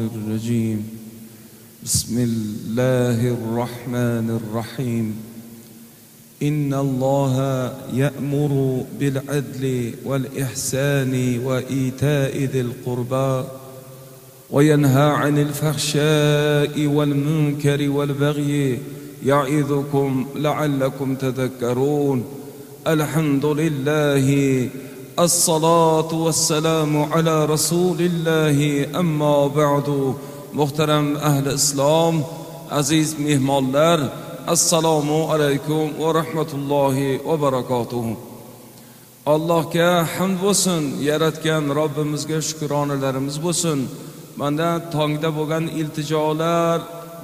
الرجيم. بسم الله الرحمن الرحيم. إن الله يأمر بالعدل والإحسان وإيتاء ذي القربى وينهى عن الفحشاء والمنكر والبغي يعظكم لعلكم تذكرون. الحمد لله assalotu vassalamu ala rasulillahi ammo ba'du. Muhtaram ahli islom aziz mehmonlar assalomu alaykum va rahmatullohi va barakatuhu allohga hamd bo'lsin yaratgan robbimizga shukronalarimiz bo'lsin. Manda tongda bo'lgan iltijolar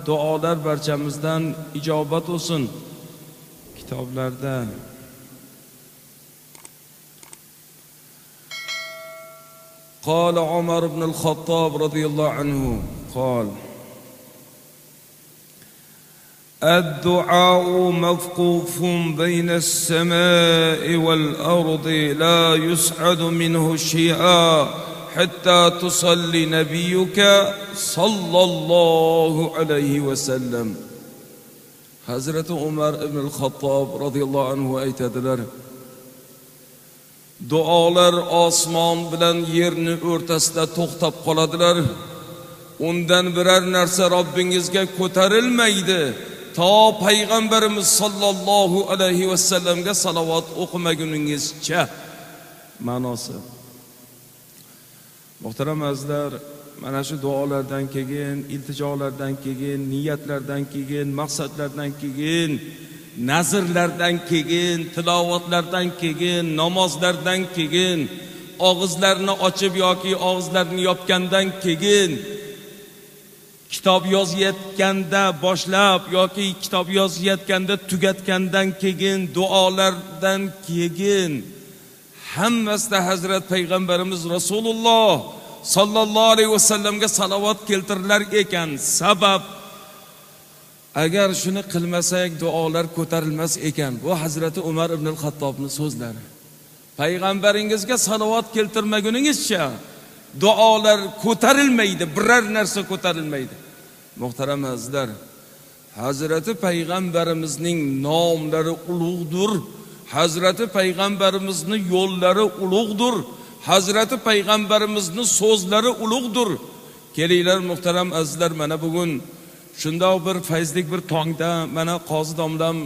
duolar barchamizdan ijobat bo'lsin. Kitoblarda قال عمر بن الخطاب رضي الله عنه قال الدعاء موقوف بين السماء والأرض لا يسعد منه شيئا حتى تصلي نبيك صلى الله عليه وسلم. حضرت عمر بن الخطاب رضي الله عنه aytadilar duolar osmon bilan yerni o'rtasida to'xtab qoladilar. Undan biror narsa robbingizga ko'tarilmaydi. To payg'ambarimiz sollallohu alayhi vasallamga salovat o'qimaguningizcha. Ma'nosi. Muhtaram azizlar mana shu duolardan keyin iltijolardan keyin niyatlardan keyin maqsadlardan keyin nazrlardan keyin tilovatlardan keyin namozlardan keyin og'izlarni ochib yoki og'izlarini yopgandan keyin kitob yozayotganda boshlab yoki kitob yozayotganda tugatgandan keyin duolardan keyin hammasida hazrat payg'ambarimiz rasululloh sollallohu alayhi vasallamga salovat keltirilar ekan. Sabab agar shuni qilmasak duolar ko'tarilmas ekan. Bu hazrati umar ibn xattobni so'zlari. Payg'ambaringizga salovat keltirmaguningizcha duolar ko'tarilmaydi biror narsa ko'tarilmaydi. Muhtaram azizlar hazrati payg'ambarimizning nomlari ulug'dir hazrati payg'ambarimizni yo'llari ulug'dir hazrati payg'ambarimizni so'zlari ulug'dir kelinglar muhtaram azizlar mana bugun shundoq bir fayzlik bir tongda mana qozi domlam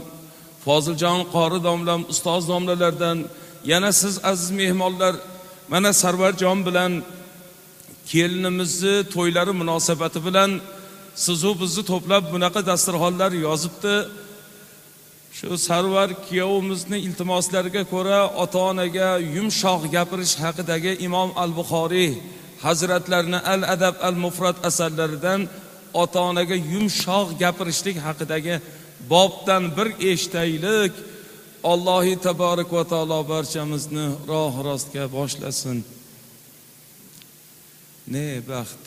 foziljon qori domlam ustoz domlalardan yana siz aziz mehmonlar mana sarvarjon bilan kelinimizni to'ylari munosabati bilan sizu bizni to'plab bunaqa dasturxonlar yozibdi. Shu sarvar kuyovimizni iltimoslariga ko'ra ota onaga yumshoq gapirish haqidagi imom al buxoriy hazratlarini al adab al mufrat asarlaridan ota onaga yumshoq gapirishlik haqidagi bobdan bir eshitaylik. Allohi taborak va taolo barchamizni roh rostga boshlasin. Ne baxt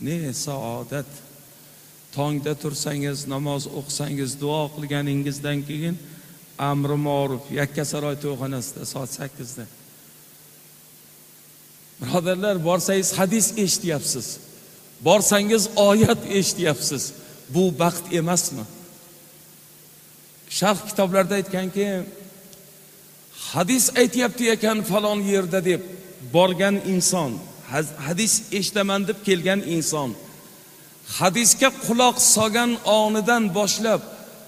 ne saodat. Tongda tursangiz namoz o'qisangiz duo qilganingizdan keyin amri moruf yakkasaroy to'yxonasida soat sakkizda. Birodarlar borsangiz hadis eshityapsiz. Borsangiz oyat eshityapsiz. Bu baxt emasmi? Sharh kitoblarda aytganki hadis aytyapti ekan falon yerda deb borgan inson hadis eshitaman deb kelgan inson hadisga quloq solgan onidan boshlab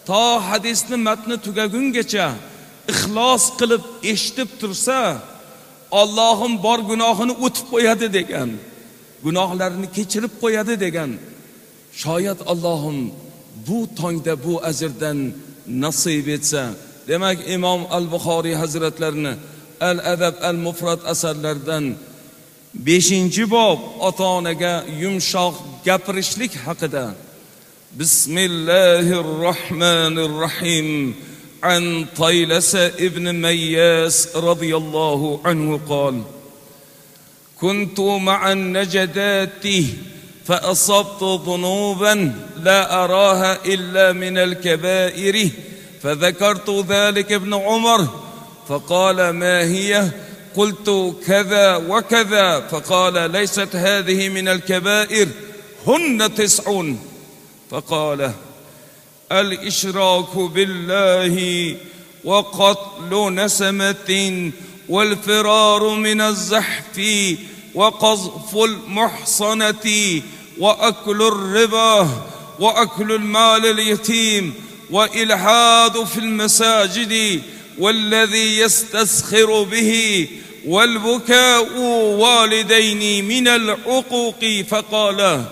to hadisni matni tugagungacha ixlos qilib eshitib tursa Allohim bor gunohini o'tib qo'yadi degan. gunohlarini kechirib qo'yadi degan shoyat Allohim bu tongda bu ajrdan nasib etsa demak imom al buxoriy hazratlarini al adab al mufrat asarlaridan beshinchi bob ota onaga yumshoq gapirishlik haqida bismillahir rohmanir rohim عن طيلس ابن مياس رضي الله عنه قال كنت مع النجدات فأصبت ذنوبا لا أراها إلا من الكبائر. فذكرت ذلك ابن عمر فقال ما هي؟ قلت كذا وكذا فقال ليست هذه من الكبائر هن تسع فقال الإشراك بالله وقتل نسمة والفرار من الزحف وقذف المحصنة وأكل الربا وأكل المال اليتيم وإلحاد في المساجد والذي يستسخر به والبكاء والدين من العقوق فقال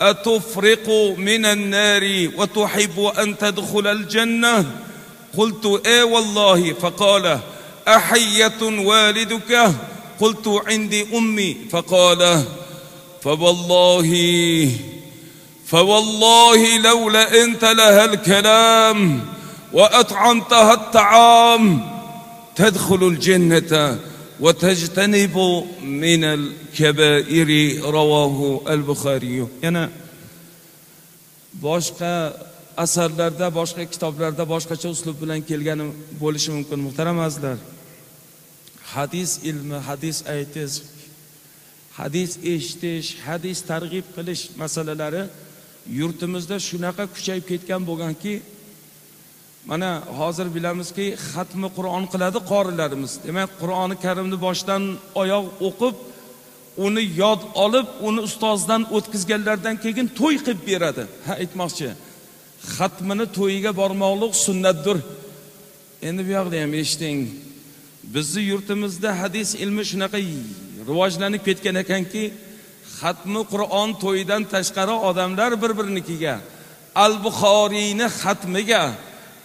أتفرق من النار وتحب أن تدخل الجنة؟ قلت اي والله؟ فقال أحية والدك؟ قلت عندي أمي فقال فوالله فوالله لولا أنت لها الكلام وأطعمتها الطعام تدخل الجنة وتجتنب من الكبائر رواه البخاري. Yana boshqa asarlarda boshqa kitoblarda boshqacha uslub bilan kelgani bo'lishi mumkin. Muhtaram azizlar hadis ilmi hadis aytish hadis eshitish hadis targ'ib qilish masalalari yurtimizda shunaqa kuchayib ketgan bo'lganki mana hozir bilamizki xatmi qur'on qiladi qorilarimiz. Demak qur'oni karimni boshdan oyoq o'qib uni yod olib uni ustozdan o'tkazganlardan keyin to'y qilib beradi. Ha aytmoqchi. Xatmini to'yiga bormoqlik sunnatdir. Endi bu yoqda ham eshiting. Bizni yurtimizda hadis ilmi shunaqa rivojlanib ketgan ekanki xatmi qur'on to'yidan tashqari odamlar bir birinikiga al buxoriyni xatmiga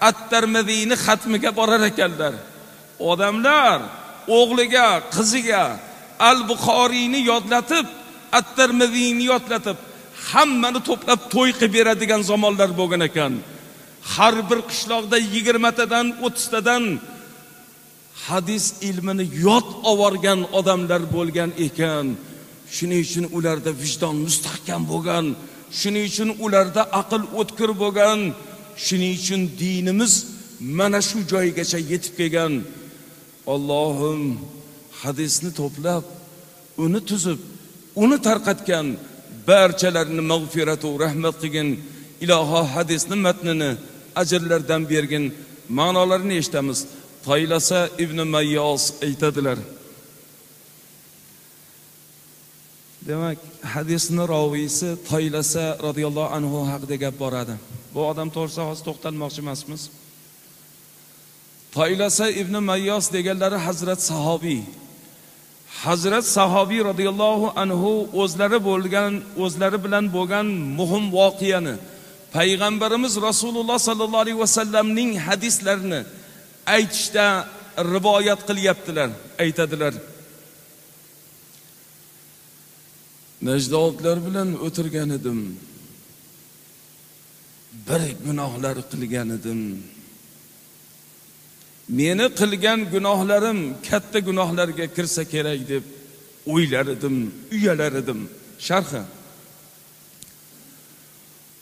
at tarmiziyni xatmiga borar ekanlar. Odamlar o'g'liga qiziga al buxoriyni yodlatib at tarmiziyni yodlatib hammani to'plab to'y qilib beradigan zamonlar bo'lgan ekan. Har bir qishloqda yigirmatadan o'ttiztadan hadis ilmini yod ovorgan odamlar bo'lgan ekan. Shuning uchun ularda vijdon mustahkam bo'lgan shuning uchun ularda aql o'tkir bo'lgan shuning uchun dinimiz mana shu joygacha yetib kelgan. Allohim hadisni to'plab uni tuzib uni tarqatgan barchalarini mag'firatu rahmat qilgin. Iloho hadisni matnini ajrlardan bergin ma'nolarini eshitamiz. Toylasa ibn mayyos aytadilar. Demak hadisni roviysi toylasa roziyallohu anhu haqida gap boradi. Bu odam to'g'risida hozir to'xtalmoqchi emasmiz. Toylasa ibn mayyos deganlari hazrat sahobiy. Hazrat sahobiy roziyallohu anhu o'zlari bo'lgan o'zlari bilan bo'lgan muhim voqeani payg'ambarimiz rasululloh sollallohu alayhi vasallamning hadislarini aytishda rivoyat qilyaptilar aytadilar. Najdoatlar bilan o'tirgan edim. Bir gunohlar qilgan edim. Meni qilgan gunohlarim katta gunohlarga kirsa kerak deb o'ylar edim uyalar edim sharhi.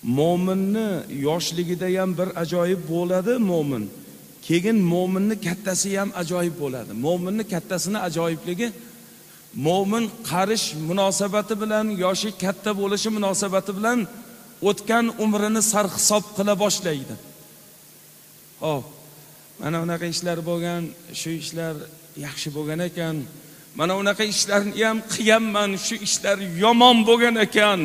Mo'minni yoshligida ham bir ajoyib bo'ladi mo'min. Keyin mo'minni kattasi ham ajoyib bo'ladi. Mo'minni kattasini ajoyibligi mo'min qarish munosabati bilan yoshi katta bo'lishi munosabati bilan o'tgan umrini sarhisob qila boshlaydi. Ho'p mana unaqa ishlar bo'lgan shu ishlar yaxshi bo'lgan ekan. Mana unaqa ishlarni ham qilganman shu ishlar yomon bo'lgan ekan.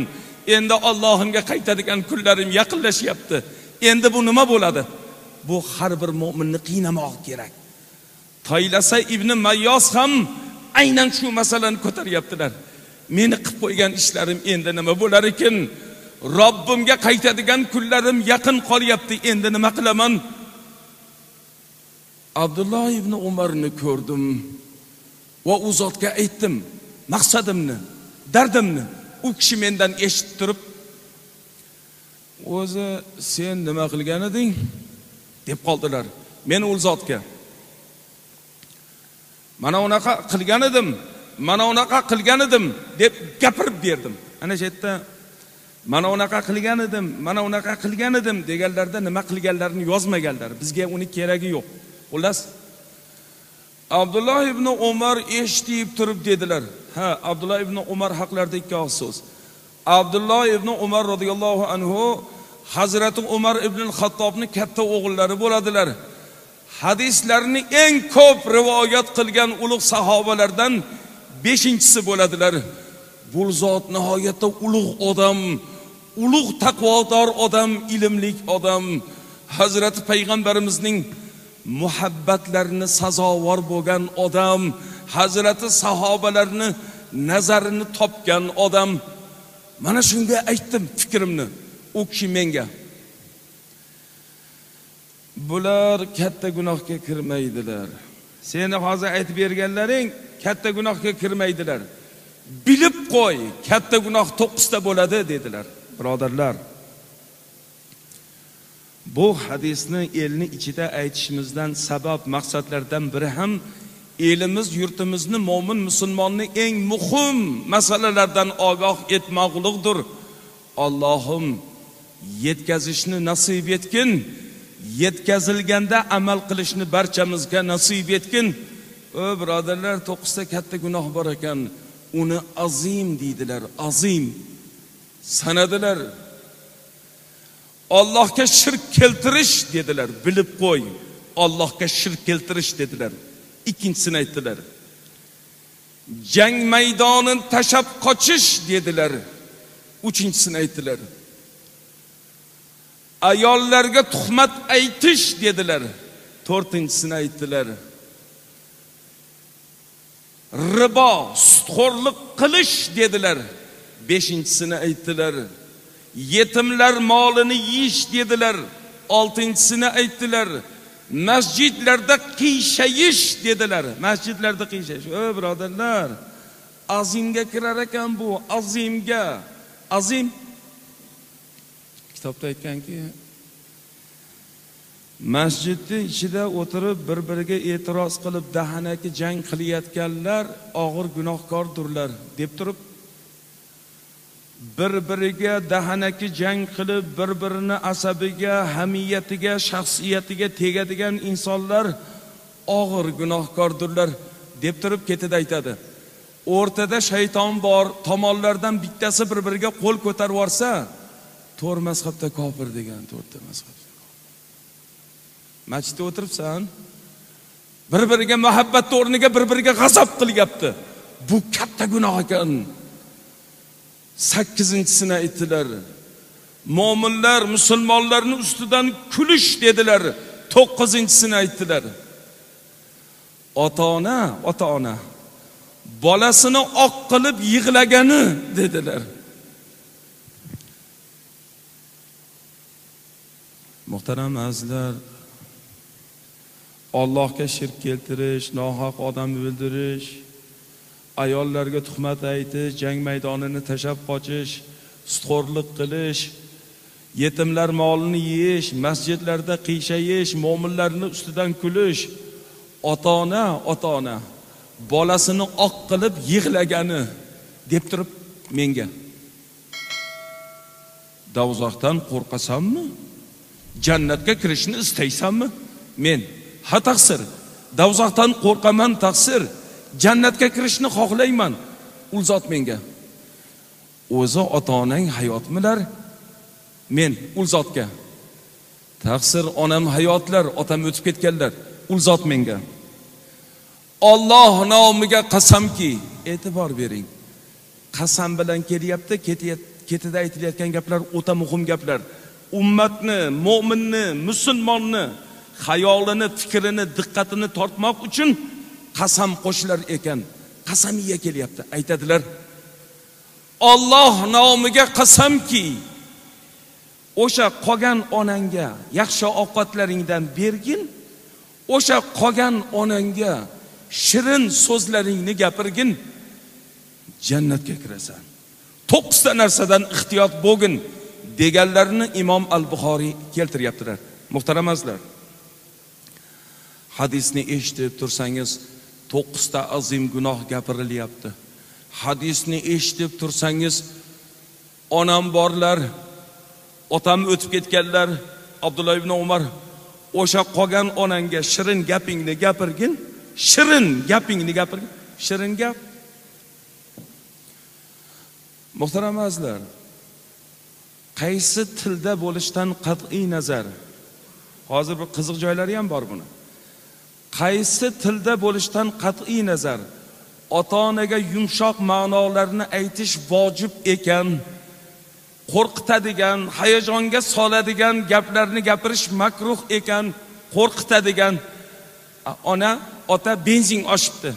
Endi Allohimga qaytadigan kunlarim yaqinlashyapti. Endi bu nima bo'ladi? Bu har bir mo'minni qiynamoq kerak. Toylasa ibn mayyos ham aynan shu masalani ko'taryaptilar. Meni qilib qo'ygan ishlarim endi nima bo'lar ekan? Robbimga qaytadigan kunlarim yaqin qolyapti. Endi nima qilaman? Abdulloh ibn umarni ko'rdim va u zotga aytdim maqsadimni dardimni. U kishi mendan eshitib turib o'zi sen nima qilgan eding? deb qoldilar men u zotga. Mana unaqa qilgan edim mana unaqa qilgan edim deb gapirib berdim. Ana shu yerda mana unaqa qilgan edim mana unaqa qilgan edim deganlarda nima qilganlarini yozmaganlar. Bizga uni keragi yo'q. Xullas abdulloh ibn umar eshitib turib dedilar. Ha abdulloh ibn umar haqlarida ikki og'iz so'z. Abdulloh ibn umar roziyallohu anhu hazrati umar ibn xattobni katta o'g'illari bo'ladilar. Hadislarni eng ko'p rivoyat qilgan ulug' sahobalardan beshinchisi bo'ladilar. Bu zot nihoyatda ulug' odam ulug' taqvodor odam ilmlik odam. Hazrati payg'ambarimizning muhabbatlarini sazovor bo'lgan odam hazrati sahobalarni nazarini topgan odam. Mana shunga aytdim fikrimni u kishi menga. Bular katta gunohga kirmaydilar. Seni hozir aytib berganlaring katta gunohga kirmaydilar. Bilib qo'y katta gunoh to'qqizta bo'ladi dedilar. Birodarlar bu hadisni elni ichida aytishimizdan sabab maqsadlardan biri ham elimiz yurtimizni mo'min musulmonni eng muhim masalalardan ogoh etmoqliqdir. Allohim yetkazishni nasib etgin yetkazilganda amal qilishni barchamizga nasib etgin. O birodarlar to'qqizta katta gunoh bor ekan uni azim deydilar azim. Sanadilar Allohga shirk keltirish dedilar. Bilib qo'y. Allohga shirk keltirish dedilar. Ikkinchisini aytdilar. Jang maydonini tashab qochish dedilar. Uchinchisini aytdilar. Ayollarga tuhmat aytish dedilar. To'rtinchisini aytdilar. Ribo sutxo'rlik qilish dedilar. Beshinchisini aytdilar. Yetimlar molini yeyish dedilar. Oltinchisini aytdilar. Masjidlarda qiyshayish dedilar. Masjidlarda qiyshayish o birodarlar azimga kirar ekan bu azimga. Azim kitobda aytganki masjidni ichida o'tirib bir biriga e'tiroz qilib dahanaki jang qilayotganlar og'ir gunohkordirlar deb turib bir biriga dahanaki jang qilib bir birini asabiga hamiyatiga shaxsiyatiga tegadigan insonlar og'ir gunohkordirlar deb turib ketida aytadi. O'rtada shayton bor tomonlardan bittasi bir biriga qo'l ko'tarib yuborsa to'rt mazhabda kofir degan to'rtta mazhab. Masjidda o'tiribsan bir biriga muhabbatni o'rniga bir biriga g'azab qilyapti bu katta gunoh ekan. Sakkizinchisini aytdilar. Mo'minlar musulmonlarni ustidan kulish dedilar. To'qqizinchisini aytdilar. Ota ona ota ona bolasini oq qilib yig'lagani dedilar. Muhtaram azizlar Allohga shirk keltirish nohaq odam o'ldirish ayollarga tuhmat aytish jang maydonini tashlab qochish sutxo'rlik qilish yetimlar molini yeyish masjidlarda qiyshayish mo'minlarni ustidan kulish ota ona ota ona bolasini oq qilib yig'lagani deb turib menga. Davzoqdan qo'rqasanmi? Jannatga kirishni istaysanmi? Men ha taqsir davzoqdan qo'rqaman taqsir. Jannatga kirishni xohlayman u zot menga. O'zi ota onang hayotmilar men u zotga. Taqsir onam hayotlar otam o'tib ketganlar u zot menga. Alloh nomiga qasamki e'tibor bering. Qasam bilan kelyapti ketida aytilayotgan gaplar o'ta muhim gaplar. Ummatni mo'minni musulmonni xayolini fikrini diqqatini tortmoq uchun qasam qo'shilar ekan. Qasamiya kelyapti. Aytadilar Alloh nomiga qasamki o'sha qolgan onangga yaxshi ovqatlaringdan bergin o'sha qolgan onangga shirin so'zlaringni gapirgin jannatga kirasan. To'qqizta narsadan ehtiyot bo'lgin deganlarini imom al buxoriy keltiryaptilar. Muhtaram azizlar hadisni eshitib tursangiz to'qqizta azim gunoh gapirilyapti. Hadisni eshitib tursangiz onam borlar otam o'tib ketganlar abdulloh ibn umar o'sha qolgan onangga shirin gapingni gapirgin shirin gapingni gapirgin shirin gap. Muhtaram azizlar qaysi tilda bo'lishdan qat'iy nazar? Hozir bir qiziq joylari ham bor buni. Qaysi tilda bo'lishdan qat'iy nazar ota onaga yumshoq ma'nolarni aytish vojib ekan qo'rqitadigan hayajonga soladigan gaplarni gapirish makruh ekan qo'rqitadigan. Ona ota benzin oshibdi.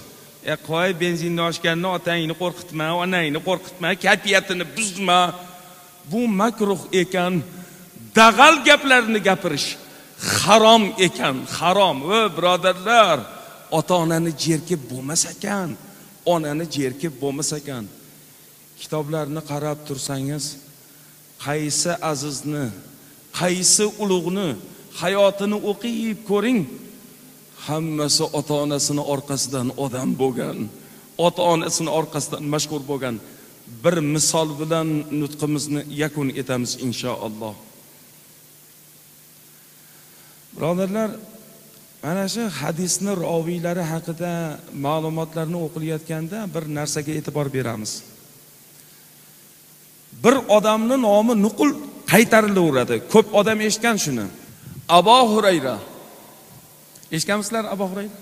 E qo'y benzinni oshganini otangni qo'rqitma onangni qo'rqitma kayfiyatini buzma. Bu makruh ekan. Dag'al gaplarni gapirish harom ekan harom. Va birodarlar ota onani jerkib bo'lmas ekan onani jerkib bo'lmas ekan. Kitoblarni qarab tursangiz qaysi azizni qaysi ulug'ni hayotini o'qib ko'ring. Hammasi ota onasini orqasidan odam bo'lgan ota onasini orqasidan mashhur bo'lgan. Bir misol bilan nutqimizni yakun etamiz inshaalloh. Birodarlar mana shu hadisni roviylari haqida ma'lumotlarni o'qilayotganda bir narsaga e'tibor beramiz. Bir odamni nomi nuqul qaytarilaveradi. Ko'p odam eshitgan shuni. Abo hurayra. Eshitganmisizlar abu hurayra?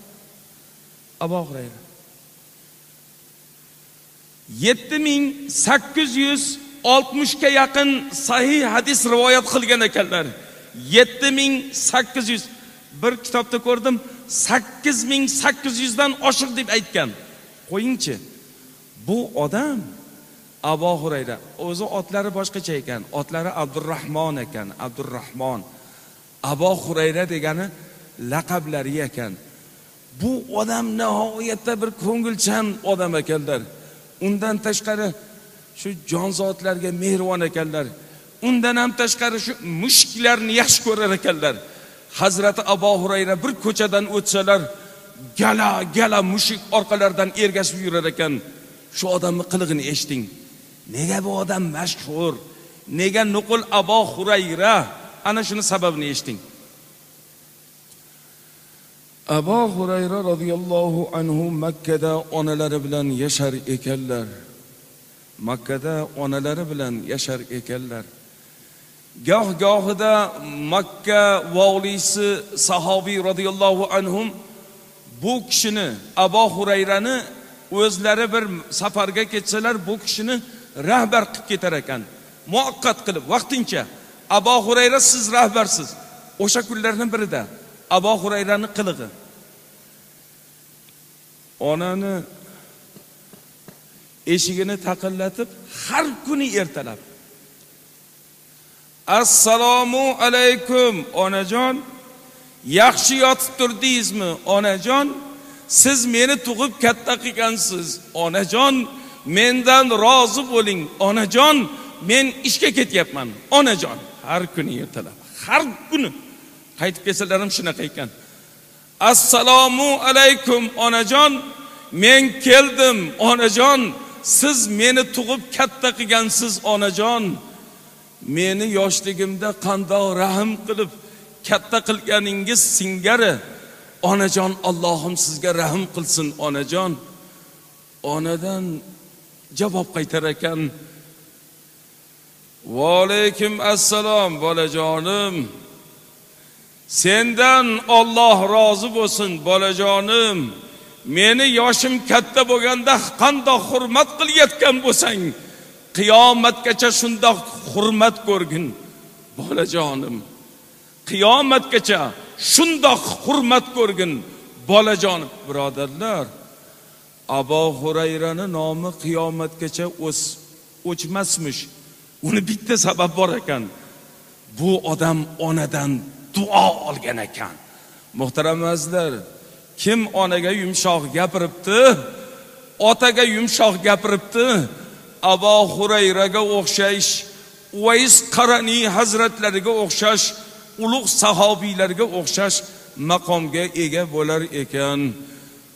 Abu hurayra. Yetti ming sakkiz yuz oltmishga yaqin sahih hadis rivoyat qilgan ekanlar. Yetti ming sakkiz yuz. Bir kitobda ko'rdim sakkiz ming sakkiz yuzdan oshiq deb aytgan. Qo'yingchi bu odam abu hurayra o'zi otlari boshqacha ekan otlari abdurahmon ekan abdurahmon abu hurayra degani laqablari ekan. Bu odam nihoyatda bir ko'ngilchan odam ekanlar. Undan tashqari shu jonzotlarga mehribon ekanlar. Undan ham tashqari shu mushuklarni yaxshi ko'rar ekanlar. Hazrati abu hurayra bir ko'chadan o'tsalar gala gala mushuk orqalaridan ergashib yurar ekan. Shu odamni qilig'ini eshiting. Nega bu odam mashhur? Nega nuqul abu hurayra? Ana shuni sababini eshiting. Abu hurayra roziyallohu anhu makkada onalari bilan yashar ekanlar. Makkada onalari bilan yashar ekanlar. Goh gohida makka voliysi sahobiy roziyallohu anhum bu kishini abu hurayrani o'zlari bir safarga ketsalar bu kishini rahbar qilib ketar ekan. Muvaqqat qilib vaqtincha. Abu hurayra siz rahbarsiz. O'sha kunlarni birida. Abu hurayrani qilig'i. Onani eshigini taqillatib har kuni ertalab assalomu alaykum onajon. Yaxshi yotib turdingizmi onajon? Siz meni tug'ib katta qilgansiz onajon. Mendan rozi bo'ling onajon. Men ishga ketyapman onajon. Har kuni ertalab har kuni. Qaytib kelsalar ham shunaqa ekan. Assalomu alaykum onajon. Men keldim onajon. Siz meni tug'ib katta qilgansiz onajon. Meni yoshligimda qandoq rahm qilib katta qilganingiz singari. Onajon allohim sizga rahm qilsin onajon. Onadan javob qaytar ekan. Va alaykum assalom bolajonim. Sendan Alloh rozi bo'lsin bolajonim. Meni yoshim katta bo'lganda qandoq hurmat qilayotgan bo'lsang qiyomatgacha shundoq hurmat ko'rgin bolajonim. Qiyomatgacha shundoq hurmat ko'rgin bolajonim. Birodarlar abu hurayrani nomi qiyomatgacha o'chmasmish. Uni bitta sabab bor ekan. Bu odam onadan duo olgan ekan. Muhtaram azizlar kim onaga yumshoq gapiribdi otaga yumshoq gapiribdi abu xurayraga o'xshash uvays qaraniy hazratlariga o'xshash ulug' sahobiylarga o'xshash maqomga ega bo'lar ekan.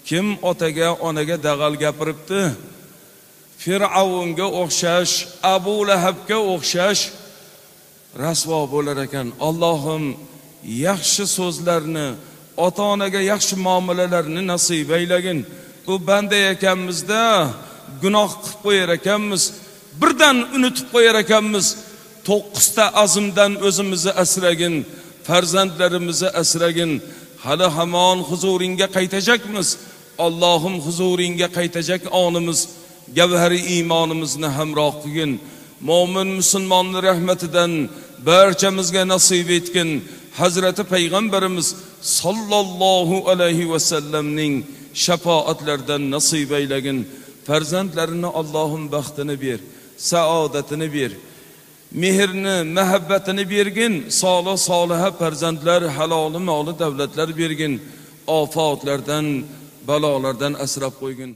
Kim otaga onaga dag'al gapiribdi? Fir'avnga o'xshash abu lahabga o'xshash rasvo bo'lar ekan. Allohim yaxshi so'zlarni ota onaga yaxshi muomalalarni nasib aylagin. Bu banda ekanmizda. Gunoh qilib qo'yar ekanmiz birdan unutib qo'yar ekanmiz. To'qqizta azmdan o'zimizni asragin farzandlarimizni asragin. Hali hamon huzuringga qaytajakmiz allohim huzuringga qaytajak onimiz. Gavhari iymonimizni hamroh qilgin. Mo'min musulmonni rahmatidan barchamizga nasib etgin. Hazrati payg'ambarimiz sollallohu alayhi vasallamning shafoatlaridan nasib aylagin. Farzandlarini allohim baxtini ber saodatini ber mehrni muhabbatini bergin solih soliha farzandlar haloli moli davlatlar bergin ofotlardan balolardan asrab qo'ygin.